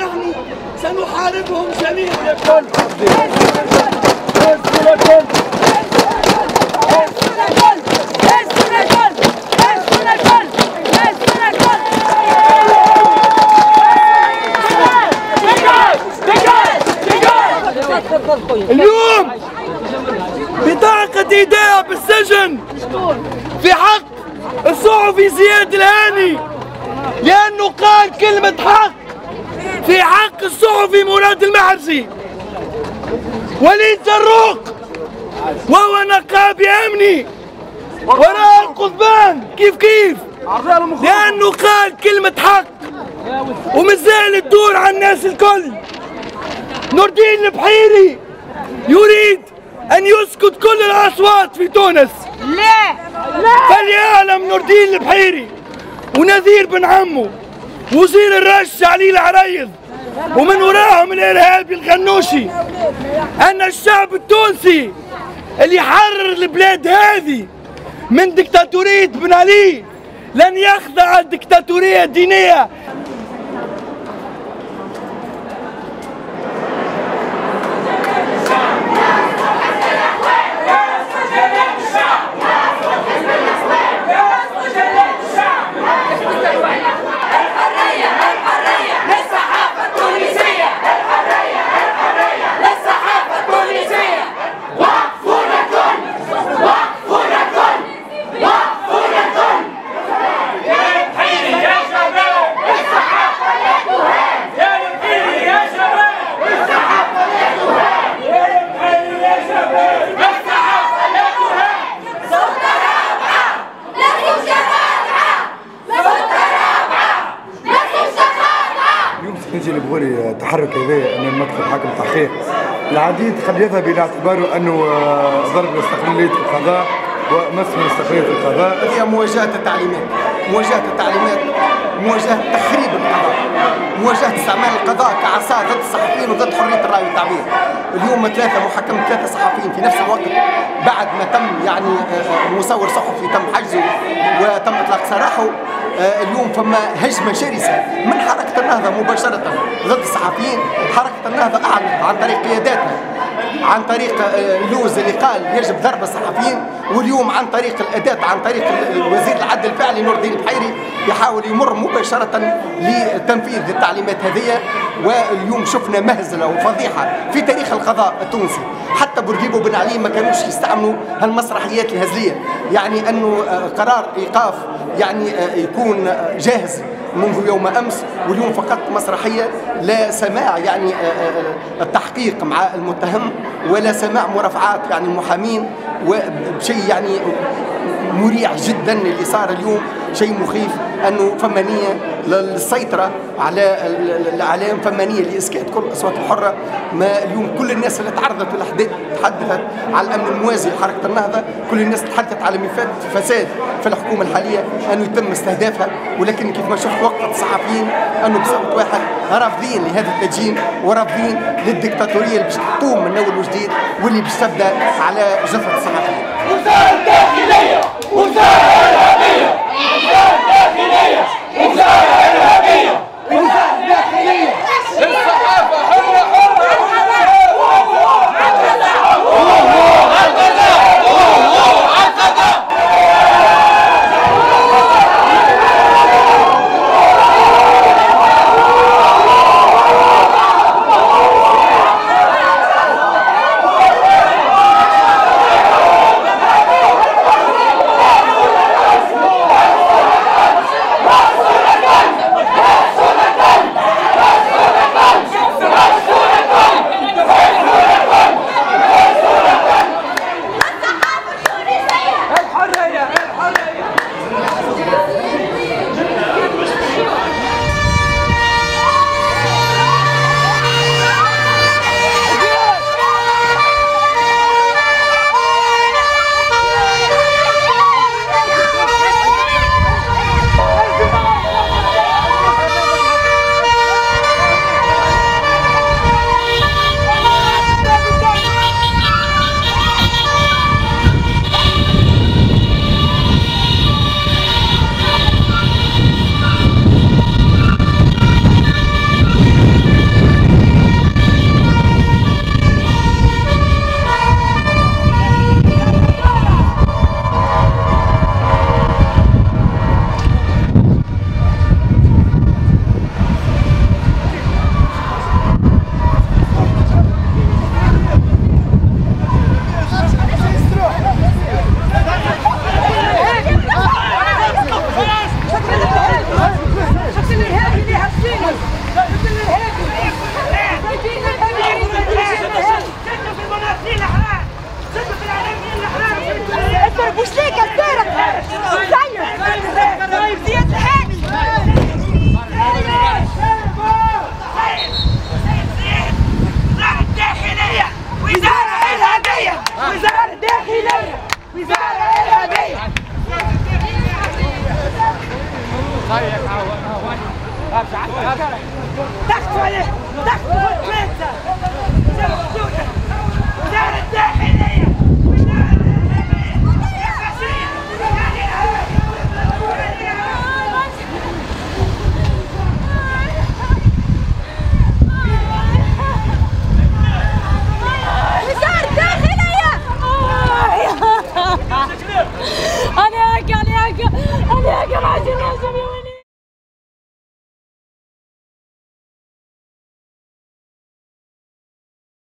ونحن سنحاربهم جميعا. اليوم بطاقة إيداع بالسجن في حق الصحفي زياد الهاني لأنه قال كلمة حق. في حق الصحفي مراد المحرزي وليد زروق وهو نقابي أمني. وراء القضبان كيف كيف؟ لأنه قال كلمة حق. ومازال تدور على الناس الكل. نور الدين البحيري يريد أن يسكت كل الأصوات في تونس. لا. لا. فليعلم نور الدين البحيري ونذير بن عمه. وزير الرش علي العريض ومن وراهم الإرهابي الغنوشي أن الشعب التونسي اللي حرر البلاد هذه من دكتاتورية بن علي لن يخضع الدكتاتورية الدينية نجي نبغولي تحرك هذا أن المكتب حاكم التحقيق. العديد قد يذهب إلى اعتباره أنه آه، ضرب لاستقلاليه القضاء ومس من استقلاليه القضاء. هي مواجهة التعليمات مواجهة التعليمات مواجهة تخريب القضاء مواجهة استعمال القضاء كعصا ضد الصحفيين وضد حرية الرأي والتعبير. اليوم ثلاثة محاكمة ثلاثة صحفيين في نفس الوقت بعد ما تم يعني آه، آه، مصور صحفي تم حجزه وتم إطلاق سراحه. اليوم فما هجمة شرسة من حركة النهضة مباشرة ضد الصحفيين حركة النهضة أعلنت عن طريق قياداتها عن طريق آه، اللوز اللي قال يجب ضرب الصحفيين واليوم عن طريق الأداة عن طريق وزير العدل الفعلي نور الدين البحيري يحاول يمر مباشرة لتنفيذ التعليمات هذه. واليوم شفنا مهزلة وفضيحة في تاريخ القضاء التونسي. حتى بورقيبه وبن علي ما كانوش يستعملوا هالمسرحيات الهزلية. يعني أنه آه، قرار إيقاف يعني آه، يكون آه، جاهز. منذ يوم أمس واليوم فقط مسرحية لا سماع يعني آه، آه، التحقيق مع المتهم ولا سماع مرافعات يعني المحامين وبشيء يعني مريع جدا. اللي صار اليوم شيء مخيف أنه فما نيه للسيطرة على ال- ال- الاعلام فما نيه لاسكات كل الاصوات الحرة. ما اليوم كل الناس اللي تعرضت للأحداث تحدثت على الأمن الموازي لحركة النهضه كل الناس تحدثت على مفاد فساد في الحكومة الحالية أنه يتم استهدافها. ولكن كيف ما شفت وقفه الصحفيين أنه بصوت واحد رافضين لهذا التدجين ورافضين للدكتاتورية اللي باش تقوم من اول وجديد واللي باش على جثث الصحفيين. وزارة الداخلية Dá-lhe! Dá-lhe! Dá-lhe!